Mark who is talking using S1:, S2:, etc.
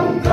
S1: Go, go.